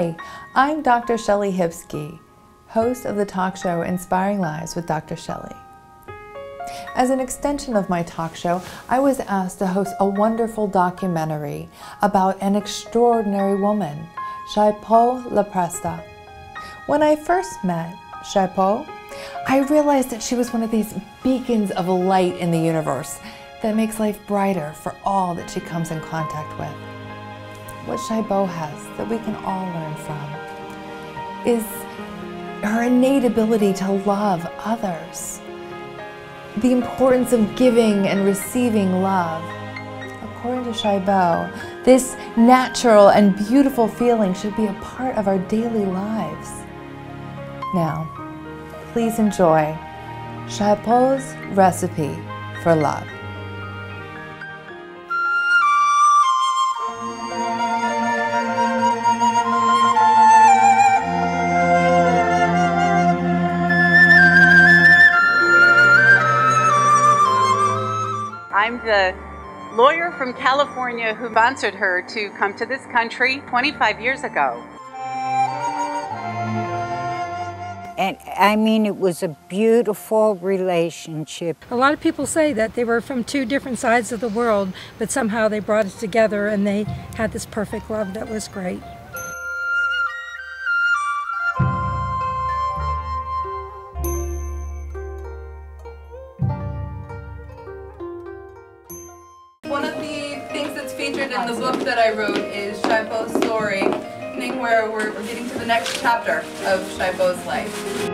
Hi, I'm Dr. Shelley Hipsky, host of the talk show Inspiring Lives with Dr. Shelley. As an extension of my talk show, I was asked to host a wonderful documentary about an extraordinary woman, Xiaobo Lepresta. When I first met Xiaobo, I realized that she was one of these beacons of light in the universe that makes life brighter for all that she comes in contact with. What Xiaobo has that we can all learn from is her innate ability to love others, the importance of giving and receiving love. According to Xiaobo, this natural and beautiful feeling should be a part of our daily lives. Now, please enjoy Xiaobo's recipe for love. I'm the lawyer from California who sponsored her to come to this country 25 years ago. And I mean, it was a beautiful relationship. A lot of people say that they were from two different sides of the world, but somehow they brought us together and they had this perfect love that was great. One of the things that's featured in the book that I wrote is Xiaobo's story, where we're, getting to the next chapter of Xiaobo's life.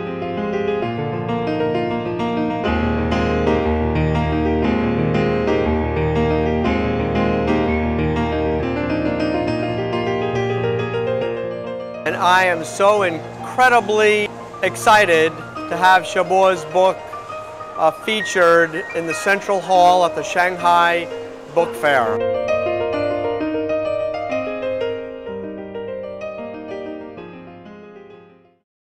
And I am so incredibly excited to have Xiaobo's book uh, featured in the Central Hall at the Shanghai Book Fair.